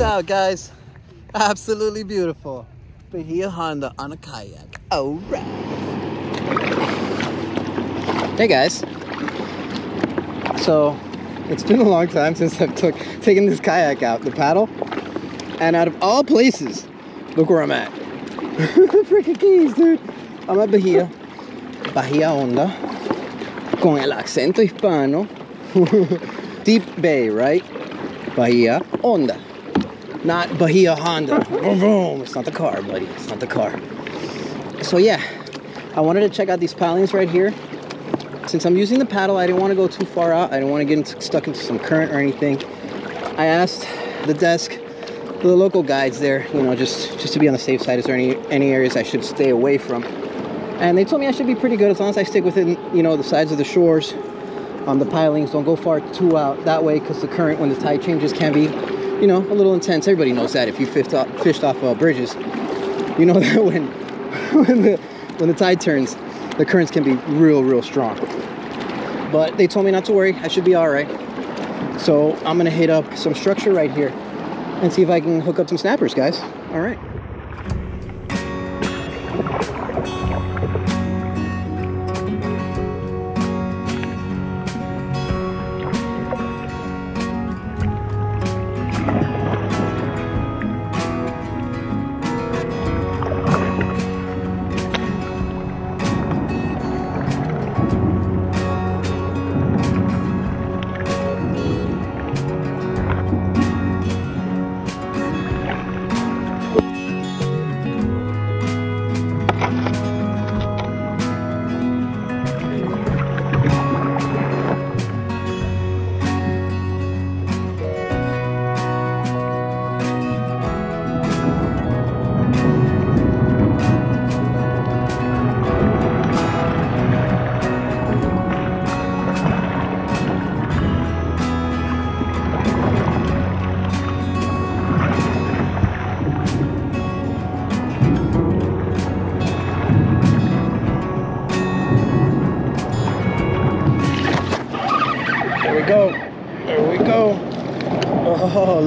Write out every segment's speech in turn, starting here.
out, guys. Absolutely beautiful. Bahia Honda on a kayak. All right. Hey guys. So, it's been a long time since I've took taken this kayak out, the paddle. And out of all places, look where I'm at. The freaking keys, dude. I'm at Bahia. Bahia Honda. Con el acento hispano. Deep Bay, right? Bahia Honda. Not Bahia Honda. Vroom, vroom. It's not the car, buddy. It's not the car. So yeah, I wanted to check out these pilings right here. Since I'm using the paddle, I didn't want to go too far out. I didn't want to get into, stuck into some current or anything. I asked the desk, the local guides there, you know, just just to be on the safe side. Is there any any areas I should stay away from? And they told me I should be pretty good as long as I stick within, you know, the sides of the shores on the pilings. Don't go far too out that way because the current when the tide changes can be, you know, a little intense. Everybody knows that if you fished off, fished off uh, bridges, you know that when when the when the tide turns, the currents can be real, real strong. But they told me not to worry. I should be all right. So I'm gonna hit up some structure right here and see if I can hook up some snappers, guys. All right.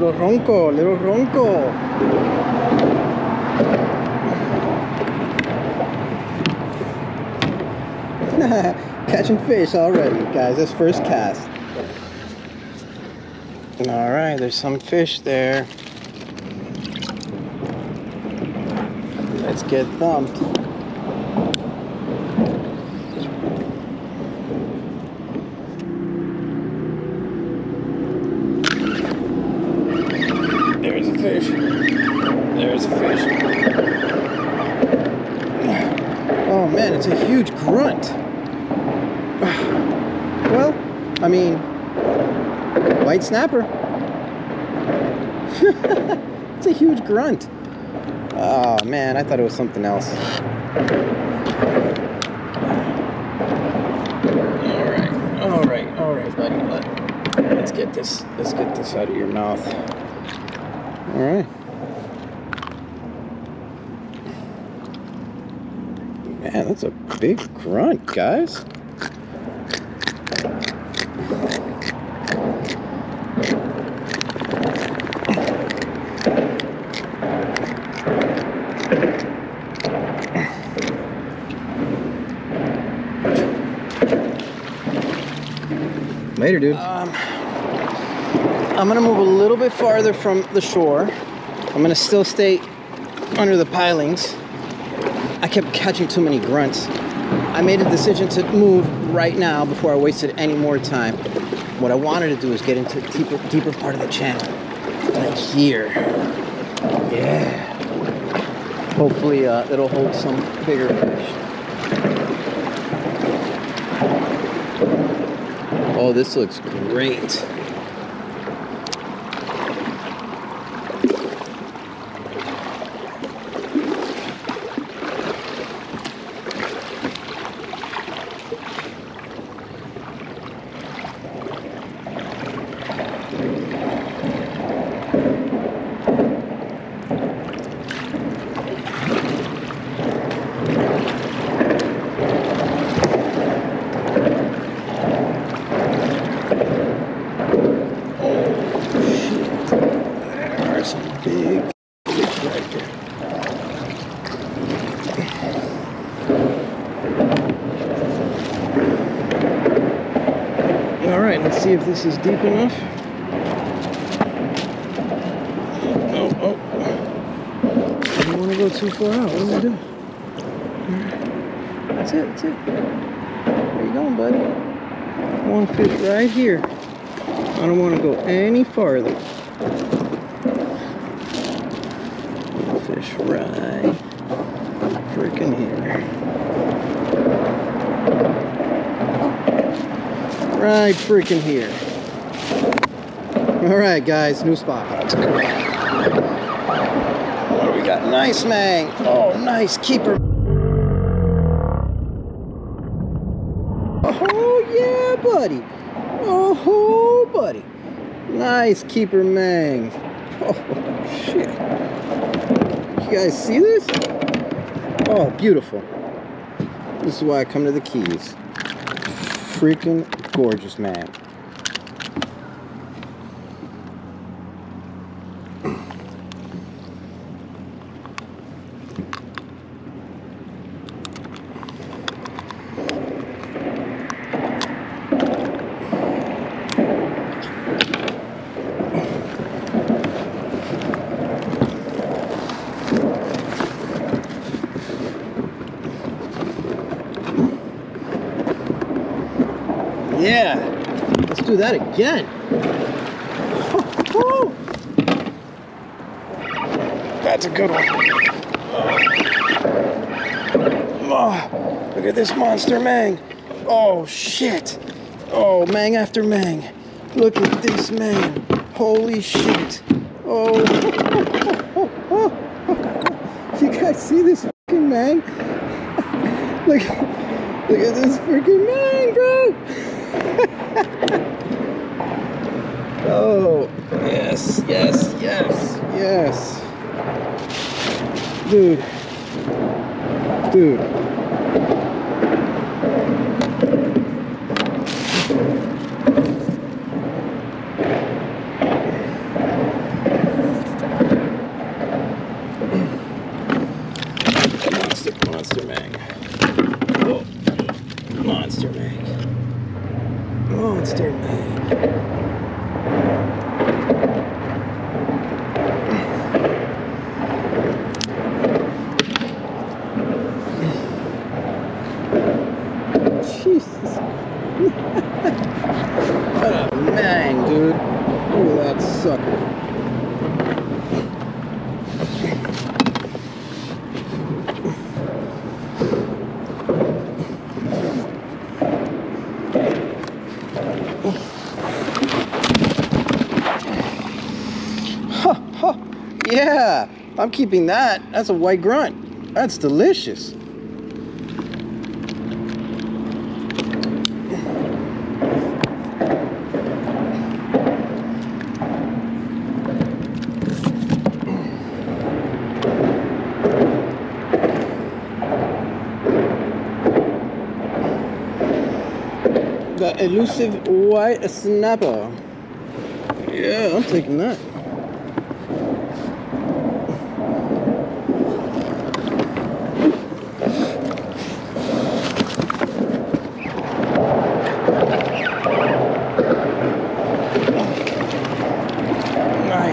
Little ronco, little ronco. Catching fish already, guys. That's first cast. All right, there's some fish there. Let's get thumped. There's a fish. There's a fish. Oh man, it's a huge grunt. Well, I mean, snapper. it's a huge grunt. Oh man, I thought it was something else. All right, all right, all right, buddy. Let, let's get this. Let's get this out of your mouth. All right. Man, that's a big grunt, guys. Later, dude. Um, I'm gonna move a little bit farther from the shore. I'm gonna still stay under the pilings. I kept catching too many grunts. I made a decision to move right now before I wasted any more time. What I wanted to do is get into the deeper, deeper part of the channel, like here. Yeah. Hopefully, uh, it'll hold some bigger fish. Oh, this looks great. If this is deep enough. Oh, oh. I don't want to go too far out. What am I doing? That's it, that's it. Where you going, buddy? One fish right here. I don't want to go any farther. Fish right freaking here. Right freaking here. All right, guys, new spot. What do we got? Nice mang. Oh, nice keeper. Oh, yeah, buddy. Oh, buddy. Nice keeper mang. Oh, shit. You guys see this? Oh, beautiful. This is why I come to the Keys. Freaking gorgeous, man. Yeah, let's do that again. That's a good one. Oh, look at this monster mang. Oh shit. Oh, mang after mang. Look at this mang. Holy shit. Oh. You guys see this fucking mang? Look, look at this freaking mang, bro. oh, yes, yes, yes, yes. Dude. Dude. Monster, monster mang. Oh, monster mang. Monster mang. Jesus. what a mang, dude. Look at that sucker. Huh, huh. Yeah, I'm keeping that. That's a white grunt. That's delicious. The elusive white snapper. Yeah, I'm taking that.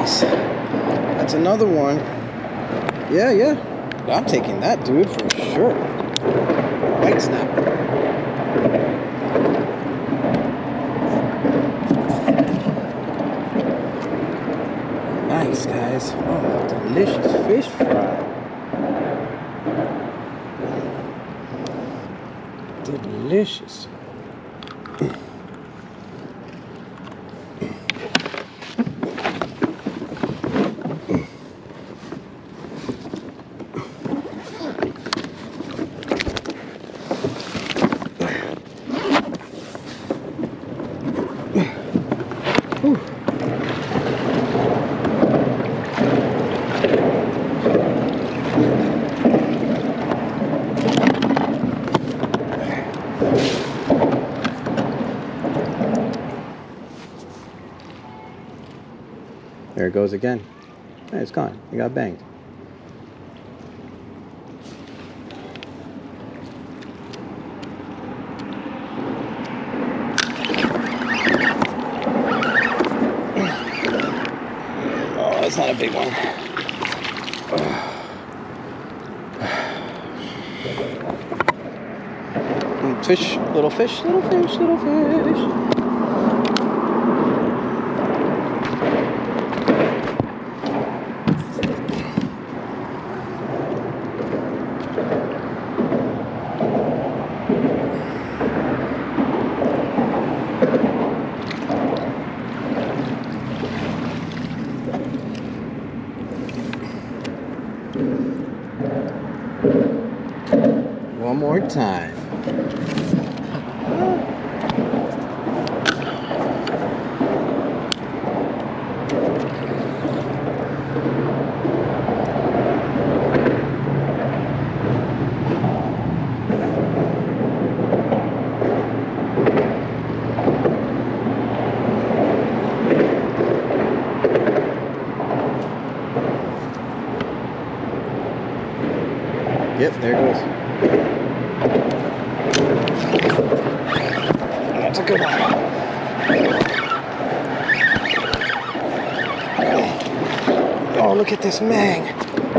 Nice. That's another one. Yeah, yeah. I'm taking that, dude, for sure. White. Nice, guys. Oh, delicious fish fry. Delicious. There it goes again. Hey, it's gone. It got banged. oh, it's not a big one. fish, little fish, little fish, little fish. One more time. Yep, there it goes. That's a good one. Oh, look at this mang.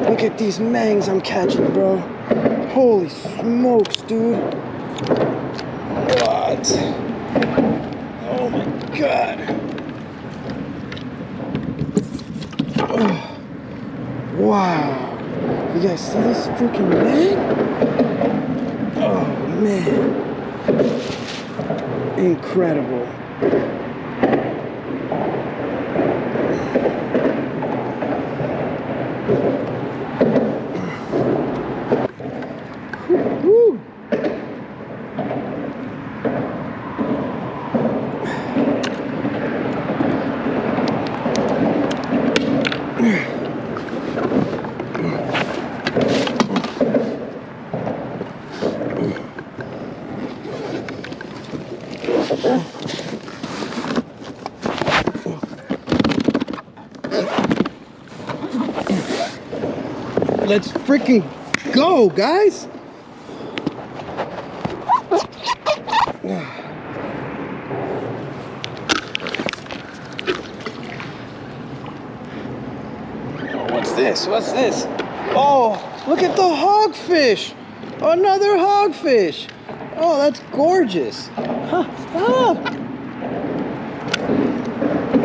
Look at these mangs I'm catching, bro. Holy smokes, dude. What? Oh my god. Oh. Wow. You guys see this freaking man? Oh man. Incredible. Let's freaking go, guys. What's this? What's this? Oh, look at the hogfish. Another hogfish. Oh, that's gorgeous. Huh. Ah.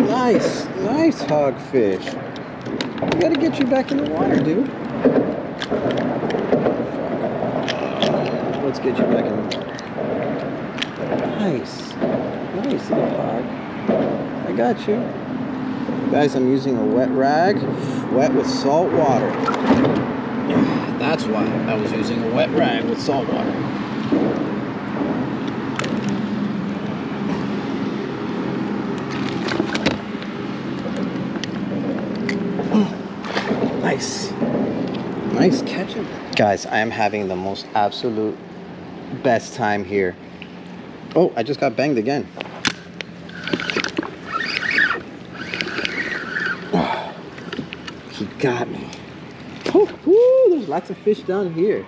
Nice, nice hogfish. We gotta get you back in the water, dude. Let's get you back in the water. Nice. Nice little hog. I got you. Guys, I'm using a wet rag, wet with salt water. That's why I was using a wet rag with salt water. Nice. Nice catching. Guys, I am having the most absolute best time here. Oh, I just got banged again. Oh, He got me. Oh, woo, there's lots of fish down here.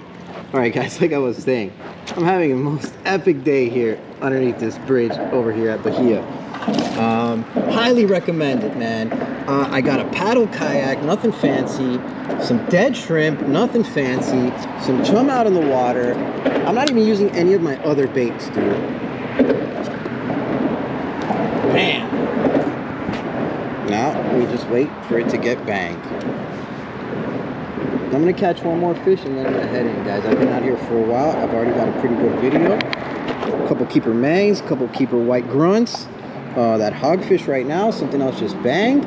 All right, guys, like I was saying, I'm having a most epic day here underneath this bridge over here at Bahia. Um, highly recommend it, man. Uh, I got a paddle kayak, nothing fancy. Some dead shrimp, nothing fancy. Some chum out in the water. I'm not even using any of my other baits, dude. Man. Now we just wait for it to get banged. I'm gonna catch one more fish and then I'm gonna head in, guys. I've been out here for a while. I've already got a pretty good video. A couple keeper mangs, a couple keeper white grunts. Uh, that hogfish right now, something else just banged.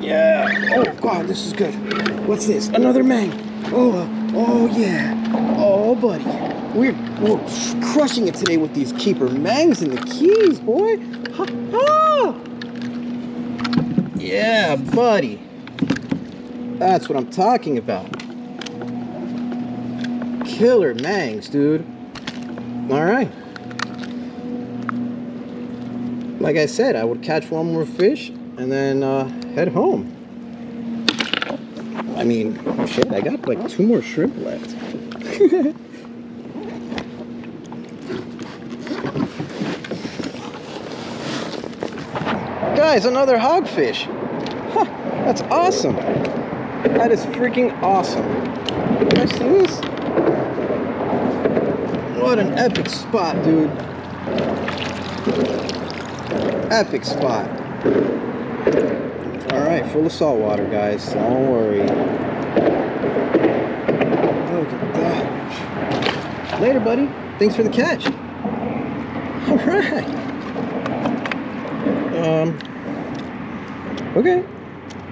Yeah. Oh God, this is good. What's this? Another mang. Oh, uh, oh yeah. Oh, buddy. We're, we're crushing it today with these keeper mangs and the keys, boy. Ha ha. Yeah, buddy. That's what I'm talking about. Killer mangs, dude. All right. Like I said, I would catch one more fish and then uh, head home. I mean, shit, I got like two more shrimp left. Guys, another hogfish. Huh, that's awesome. That is freaking awesome. Guys see this? What an epic spot, dude. Epic spot. Alright, full of salt water, guys. Don't worry. Look at that. Later, buddy. Thanks for the catch. Alright. Um. Okay.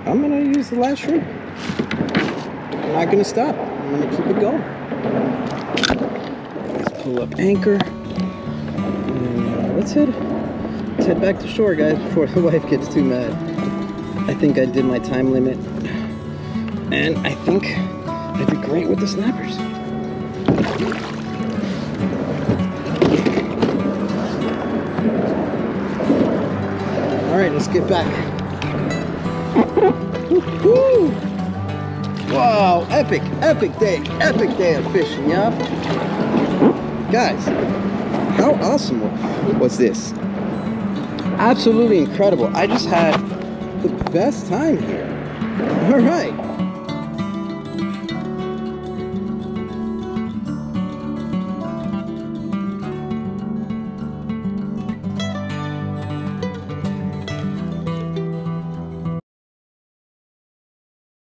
I'm gonna use the last shrimp. I'm not gonna stop. I'm gonna keep it going. Pull up anchor. And, uh, let's head. Let's head back to shore, guys, before the wife gets too mad. I think I did my time limit, and I think I did great with the snappers. All right, let's get back. Wow, epic, epic day, epic day of fishing, yeah? Guys, how awesome was this? Absolutely incredible. I just had the best time here. All right.